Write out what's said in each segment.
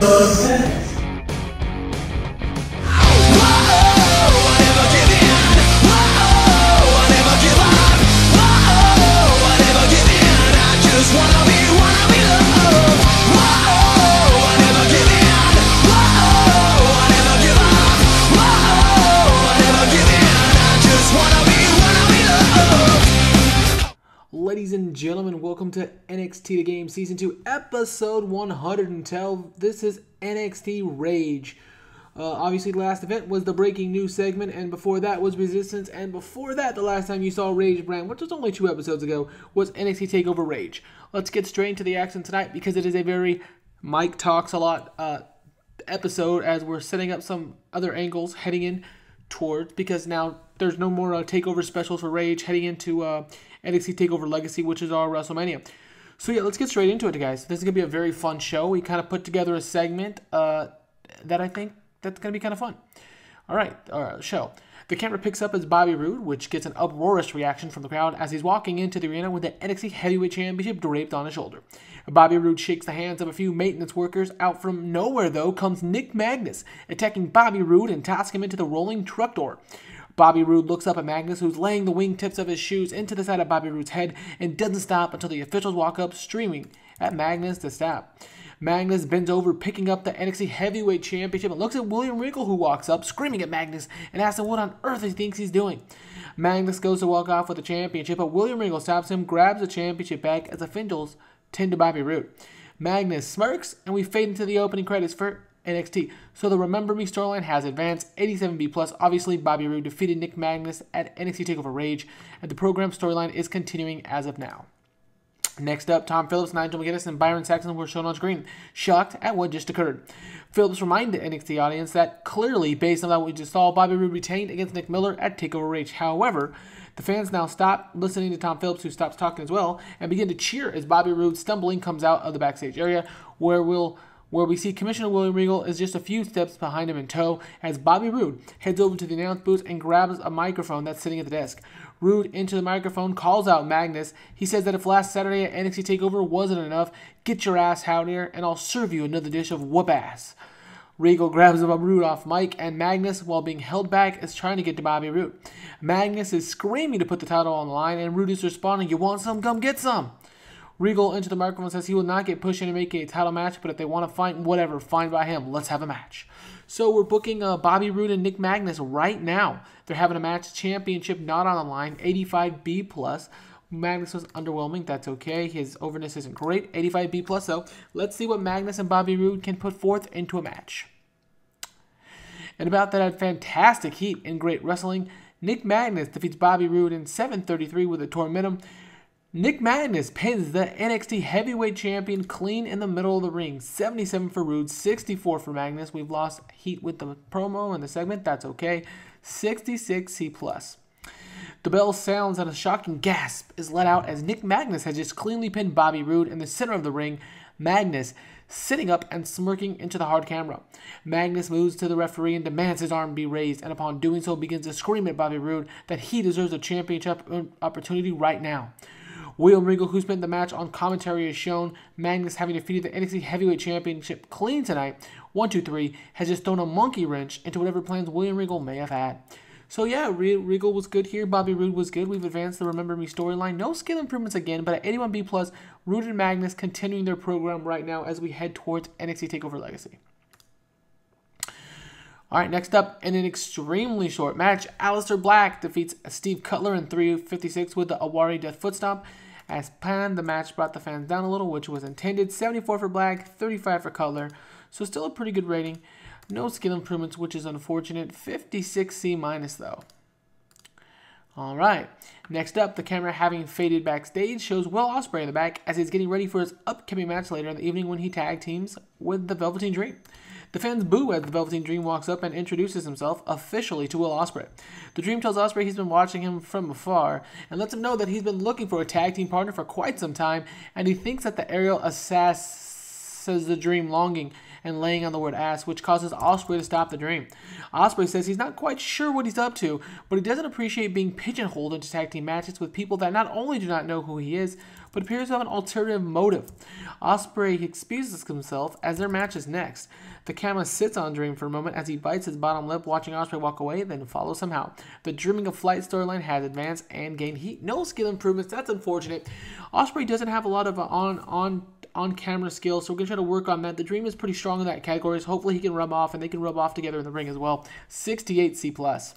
Você Ladies and gentlemen, welcome to NXT The Game Season 2, Episode 112. This is NXT Rage. Uh, obviously, the last event was the breaking news segment, and before that was Resistance, and before that, the last time you saw Rage Brand, which was only two episodes ago, was NXT TakeOver Rage. Let's get straight into the action tonight because it is a very Mike talks a lot uh, episode as we're setting up some other angles heading in towards because now there's no more uh, takeover specials for Rage heading into uh, NXT Takeover Legacy, which is our WrestleMania. So yeah, let's get straight into it, guys. This is gonna be a very fun show. We kind of put together a segment uh, that I think that's gonna be kind of fun. All right, uh, show. The camera picks up as Bobby Roode, which gets an uproarious reaction from the crowd as he's walking into the arena with the NXT Heavyweight Championship draped on his shoulder. Bobby Roode shakes the hands of a few maintenance workers. Out from nowhere, though, comes Nick Magnus, attacking Bobby Roode and tossing him into the rolling truck door. Bobby Roode looks up at Magnus, who's laying the wingtips of his shoes into the side of Bobby Roode's head, and doesn't stop until the officials walk up, screaming at Magnus to stop. Magnus bends over, picking up the NXT Heavyweight Championship, and looks at William Regal, who walks up, screaming at Magnus, and asks him what on earth he thinks he's doing. Magnus goes to walk off with the championship, but William Regal stops him, grabs the championship back as the officials tend to Bobby Roode. Magnus smirks, and we fade into the opening credits for NXT. So the Remember Me storyline has advanced. 87B plus. Obviously, Bobby Roode defeated Nick Magnus at NXT Takeover Rage, and the program storyline is continuing as of now. Next up, Tom Phillips, Nigel McGuinness, and Byron Saxton were shown on screen, shocked at what just occurred. Phillips reminded the NXT audience that clearly, based on what we just saw, Bobby Roode retained against Nick Miller at Takeover Rage. However, the fans now stop listening to Tom Phillips, who stops talking as well, and begin to cheer as Bobby Roode stumbling comes out of the backstage area, where we'll where we see Commissioner William Regal is just a few steps behind him in tow as Bobby Roode heads over to the announce booth and grabs a microphone that's sitting at the desk. Roode into the microphone calls out Magnus. He says that if last Saturday at NXT TakeOver wasn't enough, get your ass out here and I'll serve you another dish of whoop ass. Regal grabs Bobby Roode off Mike, and Magnus, while being held back, is trying to get to Bobby Roode. Magnus is screaming to put the title on the line, and Roode is responding, You want some? Come get some! Regal into the microphone says he will not get pushed in to make a title match, but if they want to fight, whatever, fine by him. Let's have a match. So we're booking uh, Bobby Roode and Nick Magnus right now. They're having a match, championship not on the line, 85B plus. Magnus was underwhelming. That's okay. His overness isn't great. 85B plus though. Let's see what Magnus and Bobby Roode can put forth into a match. And about that had fantastic heat and great wrestling. Nick Magnus defeats Bobby Roode in 7:33 with a tormentum. Nick Magnus pins the NXT Heavyweight Champion clean in the middle of the ring. 77 for Roode, 64 for Magnus. We've lost heat with the promo and the segment. That's okay. 66 C plus. The bell sounds and a shocking gasp is let out as Nick Magnus has just cleanly pinned Bobby Roode in the center of the ring. Magnus sitting up and smirking into the hard camera. Magnus moves to the referee and demands his arm be raised, and upon doing so begins to scream at Bobby Roode that he deserves a championship opportunity right now. William Regal, who spent the match on commentary, has shown Magnus having defeated the NXT Heavyweight Championship clean tonight. 1 2 3 has just thrown a monkey wrench into whatever plans William Regal may have had. So yeah, Regal was good here. Bobby Roode was good. We've advanced the Remember Me storyline. No skill improvements again, but at 81B plus, Roode and Magnus continuing their program right now as we head towards NXT Takeover Legacy. All right, next up, in an extremely short match, Aleister Black defeats Steve Cutler in 356 with the Awari Death Foot Stomp. As planned, the match brought the fans down a little, which was intended. 74 for Black, 35 for Cutler, so still a pretty good rating. No skill improvements, which is unfortunate. 56 C minus though. All right. Next up, the camera having faded backstage shows Will Ospreay in the back as he's getting ready for his upcoming match later in the evening when he tag teams with the Velveteen Dream. The fans boo as the Velveteen Dream walks up and introduces himself officially to Will Ospreay. The Dream tells Ospreay he's been watching him from afar and lets him know that he's been looking for a tag team partner for quite some time, and he thinks that the aerial assassin says the Dream longing and laying on the word ass, which causes Ospreay to stop the dream. Ospreay says he's not quite sure what he's up to, but he doesn't appreciate being pigeonholed into tag team matches with people that not only do not know who he is, but appears to have an alternative motive. Ospreay excuses himself as their match is next. The camera sits on Dream for a moment as he bites his bottom lip, watching Ospreay walk away, then follows somehow. The Dreaming of Flight storyline has advanced and gained heat. No skill improvements. That's unfortunate. Ospreay doesn't have a lot of uh, on on on camera skills, so we're gonna try to work on that. The Dream is pretty strong in that category, so hopefully he can rub off and they can rub off together in the ring as well. 68 C plus.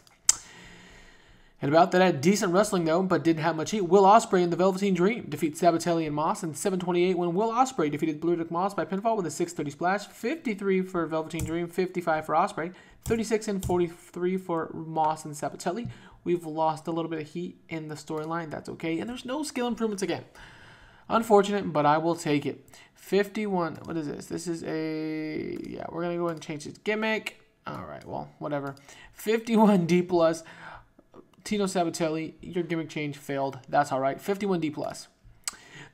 And about that had decent wrestling though, but didn't have much heat. Will Ospreay and the Velveteen Dream defeat Sabbatelli and Moss in 728 when Will Ospreay defeated Riddick Moss by pinfall with a 630 splash. 53 for Velveteen Dream, 55 for Ospreay, 36 and 43 for Moss and Sabbatelli. We've lost a little bit of heat in the storyline. That's okay. And there's no skill improvements again. Unfortunate, but I will take it. 51. What is this? This is a. Yeah, we're to go ahead and change this gimmick. All right, well, whatever. 51 D plus. Tino Sabbatelli, your gimmick change failed. That's all right. 51D plus.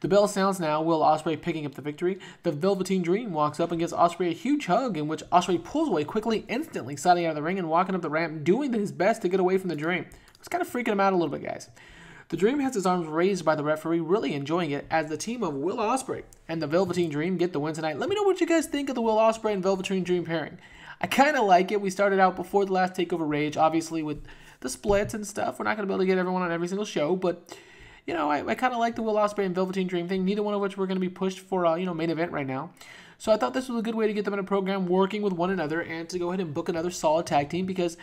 The bell sounds now. Will Ospreay picking up the victory? The Velveteen Dream walks up and gives Ospreay a huge hug, in which Ospreay pulls away quickly, instantly sliding out of the ring and walking up the ramp, doing his best to get away from the Dream. It's kind of freaking him out a little bit, guys. The Dream has his arms raised by the referee, really enjoying it as the team of Will Ospreay and the Velveteen Dream get the win tonight. Let me know what you guys think of the Will Ospreay and Velveteen Dream pairing. I kind of like it. We started out before the last Takeover Rage, obviously with the splits and stuff. We're not going to be able to get everyone on every single show, but you know, I, I kind of like the Will Ospreay and Velveteen Dream thing. Neither one of which we're going to be pushed for, uh, you know, main event right now. So I thought this was a good way to get them in a program working with one another and to go ahead and book another solid tag team because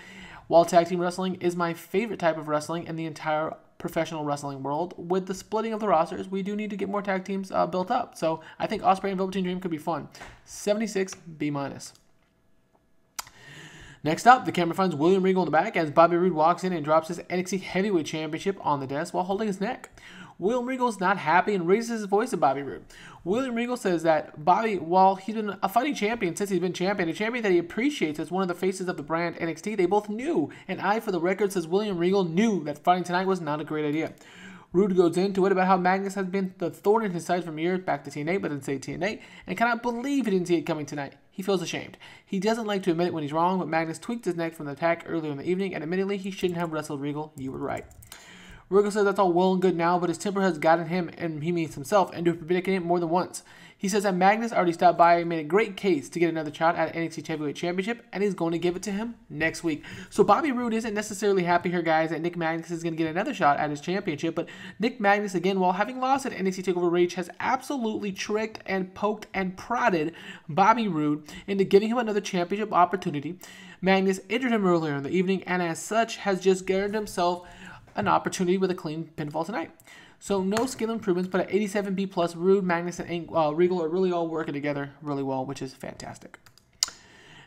while tag team wrestling is my favorite type of wrestling in the entire professional wrestling world, with the splitting of the rosters, we do need to get more tag teams uh, built up. So I think Ospreay and Velveteen Dream could be fun. 76 B minus. Next up, the camera finds William Regal in the back as Bobby Roode walks in and drops his NXT Heavyweight Championship on the desk while holding his neck. William Regal is not happy and raises his voice at Bobby Roode. William Regal says that Bobby, while he's been a fighting champion since he's been champion, a champion that he appreciates as one of the faces of the brand NXT, they both knew, and I, for the record, says William Regal knew that fighting tonight was not a great idea. Roode goes into it about how Magnus has been the thorn in his side from years back to TNA, but didn't say TNA, and cannot believe he didn't see it coming tonight. He feels ashamed. He doesn't like to admit it when he's wrong, but Magnus tweaked his neck from the attack earlier in the evening, and admittedly, he shouldn't have wrestled Regal. You were right. Regal says that's all well and good now, but his temper has gotten him, and he means himself, into a predicament more than once. He says that Magnus already stopped by and made a great case to get another shot at NXT Heavyweight Championship, and he's going to give it to him next week. So Bobby Roode isn't necessarily happy here, guys, that Nick Magnus is going to get another shot at his championship, but Nick Magnus, again, while having lost at NXT TakeOver Rage, has absolutely tricked and poked and prodded Bobby Roode into giving him another championship opportunity. Magnus injured him earlier in the evening, and as such, has just guaranteed himself an opportunity with a clean pinfall tonight. So no skill improvements, but at 87B plus, Roode, Magnus, and uh, Regal are really all working together really well, which is fantastic.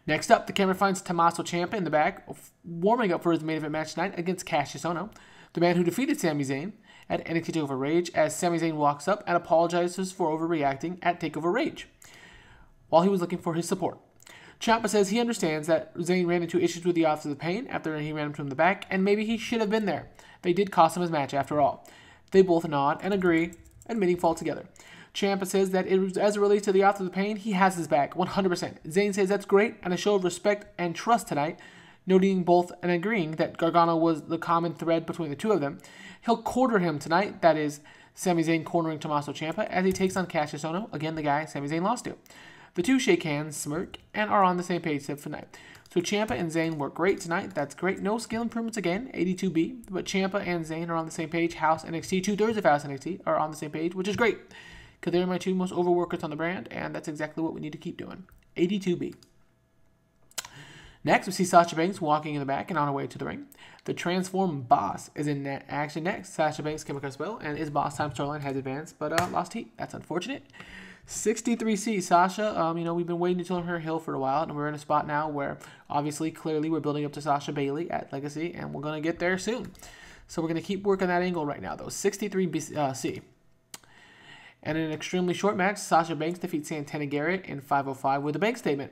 Next up, the camera finds Tommaso Ciampa in the back, warming up for his main event match tonight against Kassius Ohno, the man who defeated Sami Zayn at NXT TakeOver Rage, as Sami Zayn walks up and apologizes for overreacting at TakeOver Rage while he was looking for his support. Ciampa says he understands that Zayn ran into issues with the Authors of the Pain after he ran into him in the back, and maybe he should have been there. They did cost him his match after all. They both nod and agree, admitting fault together. Ciampa says that it, was as it relates to the author of the pain, he has his back 100%. Zayn says that's great and a show of respect and trust tonight, noting both and agreeing that Gargano was the common thread between the two of them. He'll quarter him tonight, that is, Sami Zayn cornering Tommaso Ciampa as he takes on Kassius Ohno, again the guy Sami Zayn lost to. The two shake hands, smirk, and are on the same page for tonight. So Ciampa and Zayn work great tonight. That's great. No skill improvements again, 82B. But Ciampa and Zayn are on the same page. House NXT, two thirds of House NXT are on the same page, which is great because they're my two most overworkers on the brand, and that's exactly what we need to keep doing. 82B. Next, we see Sasha Banks walking in the back and on her way to the ring. The Transform Boss is in action next. Sasha Banks came across well, and his boss time storyline has advanced, but uh, lost heat. That's unfortunate. 63C, Sasha, um, you know, we've been waiting to turn her hill for a while, and we're in a spot now where obviously, clearly, we're building up to Sasha Bayley at Legacy, and we're going to get there soon. So we're going to keep working that angle right now, though. 63C. Uh, and in an extremely short match, Sasha Banks defeats Santana Garrett in 505 with a bank statement.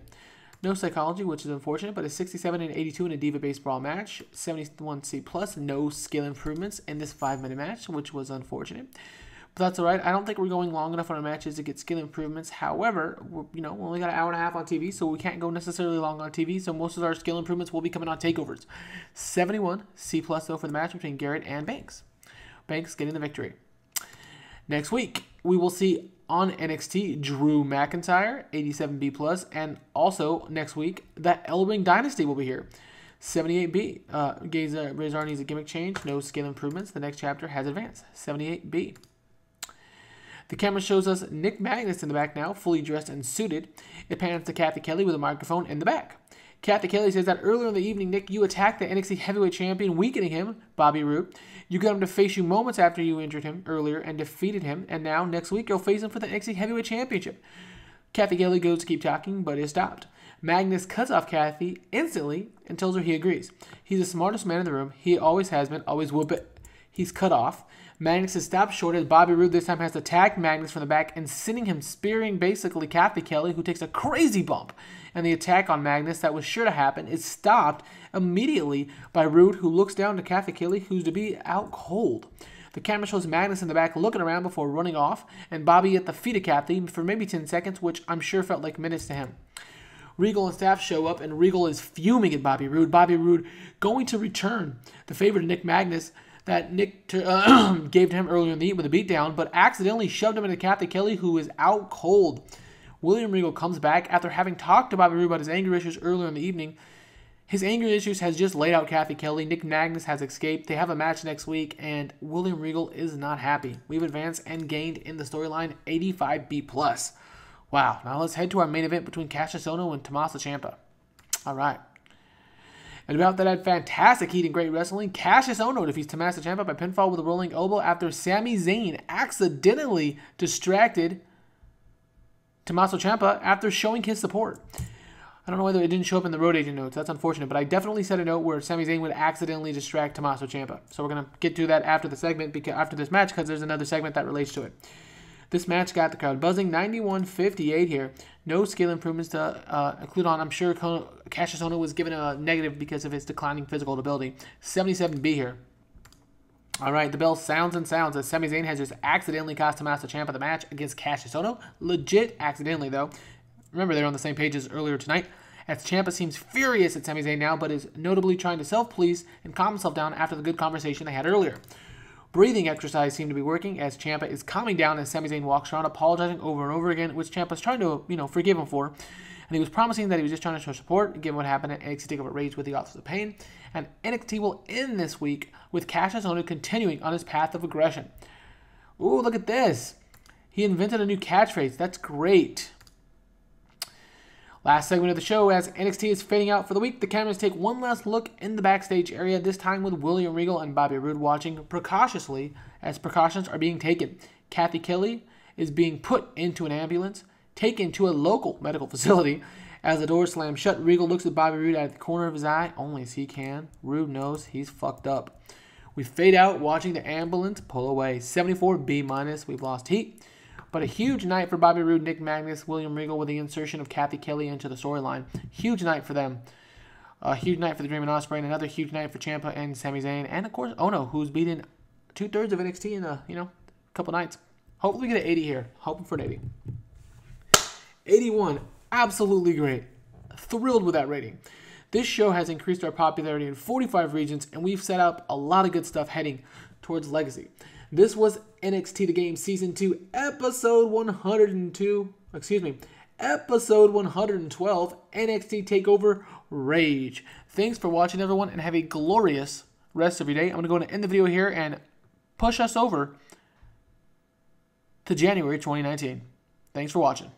No psychology, which is unfortunate, but a 67 and 82 in a Diva based brawl match. 71C plus, no skill improvements in this five minute match, which was unfortunate. But that's all right. I don't think we're going long enough on our matches to get skill improvements. However, you know, we only got an hour and a half on TV, so we can't go necessarily long on TV. So most of our skill improvements will be coming on takeovers. 71 C plus though for the match between Garrett and Banks. Banks getting the victory. Next week, we will see on NXT Drew McIntyre, 87B plus, and also next week that El Ring Dynasty will be here. 78B. Uh, Razor needs a gimmick change. No skill improvements. The next chapter has advanced. 78B. The camera shows us Nick Magnus in the back now, fully dressed and suited. It pans to Cathy Kelley with a microphone in the back. Cathy Kelley says that earlier in the evening, Nick, you attacked the NXT heavyweight champion, weakening him, Bobby Roode. You got him to face you moments after you injured him earlier and defeated him, and now next week you'll face him for the NXT heavyweight championship. Cathy Kelley goes to keep talking, but is stopped. Magnus cuts off Cathy instantly and tells her he agrees. He's the smartest man in the room. He always has been, always will be. He's cut off. Magnus is stopped short as Bobby Roode this time has attacked Magnus from the back and sending him spearing basically Cathy Kelley, who takes a crazy bump. And the attack on Magnus that was sure to happen is stopped immediately by Roode, who looks down to Cathy Kelley, who's to be out cold. The camera shows Magnus in the back looking around before running off, and Bobby at the feet of Cathy for maybe 10 seconds, which I'm sure felt like minutes to him. Regal and staff show up, and Regal is fuming at Bobby Roode. Bobby Roode going to return the favor to Nick Magnus that Nick uh, gave to him earlier in the heat with a beatdown, but accidentally shoved him into Cathy Kelley, who is out cold. William Regal comes back after having talked to Bobby Roode about his anger issues earlier in the evening. His anger issues has just laid out Cathy Kelley. Nick Magnus has escaped. They have a match next week, and William Regal is not happy. We've advanced and gained in the storyline 85B plus. Wow. Now let's head to our main event between Kassius Ohno and Tommaso Ciampa. All right. And about that had fantastic heat and great wrestling. Kassius Ohno defeats Tommaso Ciampa by pinfall with a rolling elbow after Sami Zayn accidentally distracted Tommaso Ciampa after showing his support. I don't know whether it didn't show up in the road agent notes. That's unfortunate, but I definitely set a note where Sami Zayn would accidentally distract Tommaso Ciampa. So we're gonna get to that after the segment, because after this match, because there's another segment that relates to it. This match got the crowd buzzing. 91-58 here. No skill improvements to uh, include on. I'm sure Kassius Ohno was given a negative because of his declining physical ability. 77B here. All right, the bell sounds and sounds as Sami Zayn has just accidentally cost Tommaso Ciampa the match against Kassius Ohno. Legit accidentally, though. Remember, they're on the same page as earlier tonight. As Ciampa seems furious at Sami Zayn now, but is notably trying to self-please and calm himself down after the good conversation they had earlier. Breathing exercise seemed to be working as Ciampa is calming down as Sami Zayn walks around apologizing over and over again, which Ciampa's trying to, you know, forgive him for. And he was promising that he was just trying to show support, given what happened at NXT TakeOver Rage with the Authors of Pain. And NXT will end this week with Kassius Ohno continuing on his path of aggression. Ooh, look at this. He invented a new catchphrase. That's great. Last segment of the show, as NXT is fading out for the week, the cameras take one last look in the backstage area, this time with William Regal and Bobby Roode watching precautiously as precautions are being taken. Cathy Kelley is being put into an ambulance, taken to a local medical facility. As the door slams shut, Regal looks at Bobby Roode out of the corner of his eye, only as he can. Roode knows he's fucked up. We fade out watching the ambulance pull away. 74 B minus. We've lost heat. But a huge night for Bobby Roode, Nick Magnus, William Regal with the insertion of Cathy Kelley into the storyline. Huge night for them. A huge night for the Dream and Ospreay, and another huge night for Ciampa and Sami Zayn, and of course Ohno, who's beaten two thirds of NXT in a you know couple nights. Hopefully we get an 80 here. Hoping for an 80. 81, absolutely great. Thrilled with that rating. This show has increased our popularity in 45 regions, and we've set up a lot of good stuff heading towards Legacy. This was NXT The Game Season 2, Episode 102. Excuse me, Episode 112, NXT TakeOver Rage. Thanks for watching, everyone, and have a glorious rest of your day. I'm going to go and end the video here and push us over to January 2019. Thanks for watching.